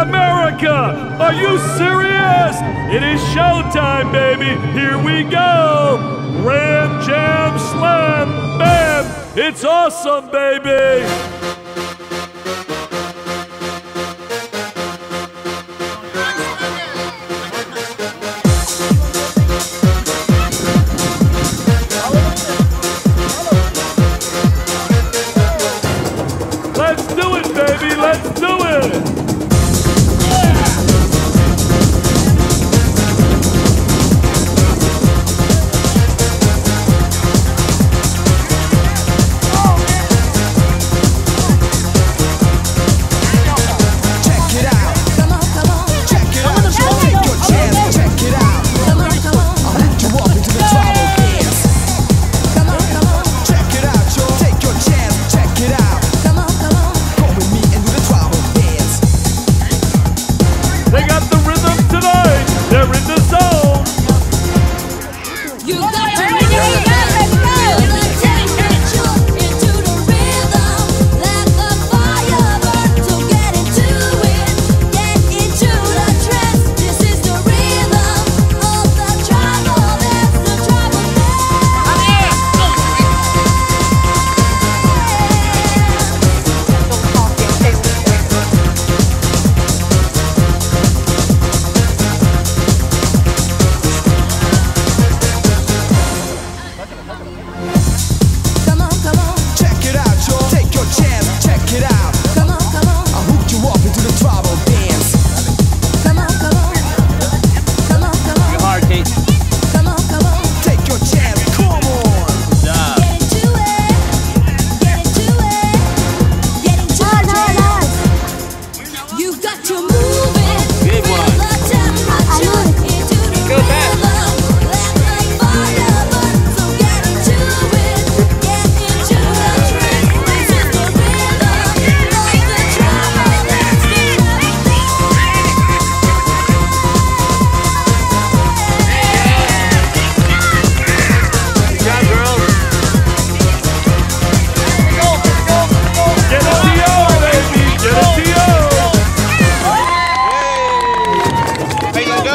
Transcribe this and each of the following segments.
America, are you serious? It is showtime, baby. Here we go. Ram, jam, slam, bam. It's awesome, baby. Let's do it, baby. Let's do it.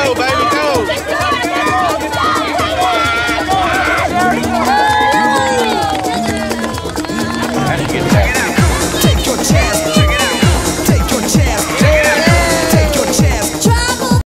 Go, baby.